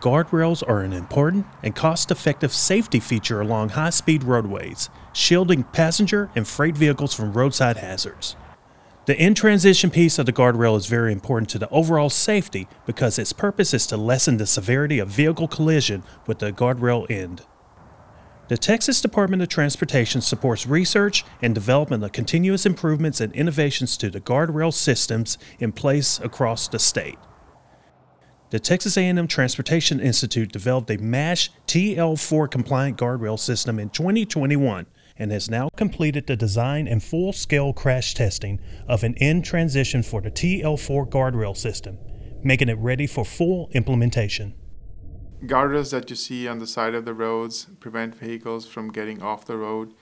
Guardrails are an important and cost effective safety feature along high speed roadways, shielding passenger and freight vehicles from roadside hazards. The end transition piece of the guardrail is very important to the overall safety because its purpose is to lessen the severity of vehicle collision with the guardrail end. The Texas Department of Transportation supports research and development of continuous improvements and innovations to the guardrail systems in place across the state. The Texas A&M Transportation Institute developed a MASH TL4 compliant guardrail system in 2021 and has now completed the design and full-scale crash testing of an end transition for the TL4 guardrail system, making it ready for full implementation. Guardrails that you see on the side of the roads prevent vehicles from getting off the road.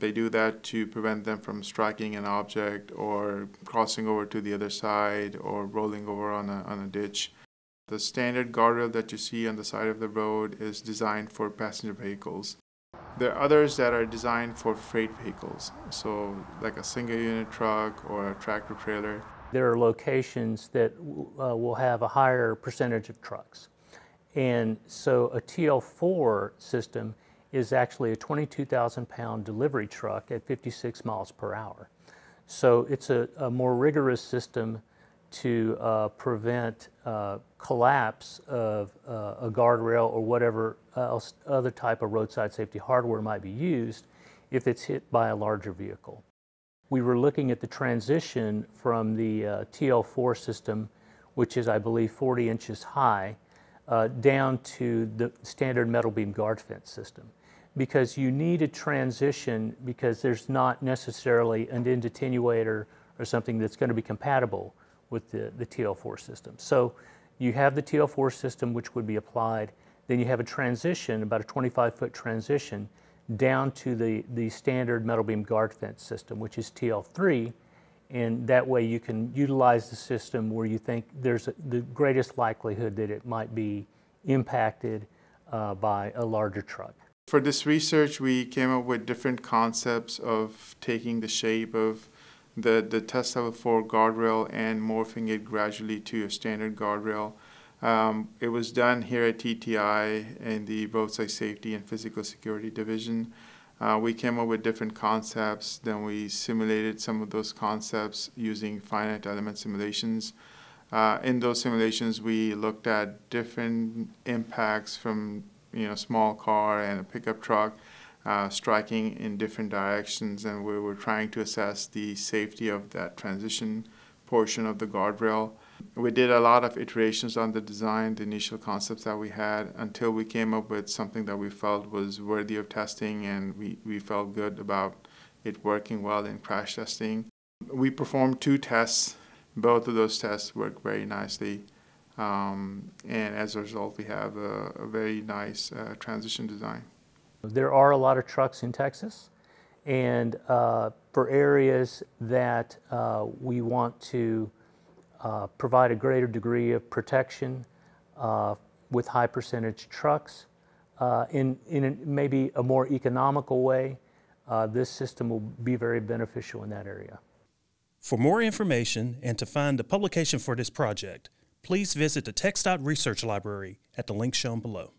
They do that to prevent them from striking an object or crossing over to the other side or rolling over on a, on a ditch. The standard guardrail that you see on the side of the road is designed for passenger vehicles. There are others that are designed for freight vehicles, so like a single unit truck or a tractor trailer. There are locations that uh, will have a higher percentage of trucks. And so a TL4 system is actually a 22,000 pound delivery truck at 56 miles per hour. So it's a, a more rigorous system to uh, prevent uh, collapse of uh, a guardrail or whatever else, other type of roadside safety hardware might be used if it's hit by a larger vehicle. We were looking at the transition from the uh, TL4 system, which is, I believe, 40 inches high, uh, down to the standard metal beam guard fence system. Because you need a transition because there's not necessarily an end attenuator or something that's going to be compatible with the, the TL4 system. So you have the TL4 system which would be applied, then you have a transition, about a 25 foot transition, down to the, the standard metal beam guard fence system, which is TL3, and that way you can utilize the system where you think there's a, the greatest likelihood that it might be impacted uh, by a larger truck. For this research, we came up with different concepts of taking the shape of the, the test level 4 guardrail and morphing it gradually to a standard guardrail. Um, it was done here at TTI in the Roadside Safety and Physical Security Division. Uh, we came up with different concepts, then we simulated some of those concepts using finite element simulations. Uh, in those simulations, we looked at different impacts from you know small car and a pickup truck uh, striking in different directions, and we were trying to assess the safety of that transition portion of the guardrail. We did a lot of iterations on the design, the initial concepts that we had, until we came up with something that we felt was worthy of testing, and we, we felt good about it working well in crash testing. We performed two tests. Both of those tests worked very nicely. Um, and as a result, we have a, a very nice uh, transition design. There are a lot of trucks in Texas, and uh, for areas that uh, we want to uh, provide a greater degree of protection uh, with high percentage trucks uh, in, in a, maybe a more economical way, uh, this system will be very beneficial in that area. For more information and to find the publication for this project, please visit the TxDOT Research Library at the link shown below.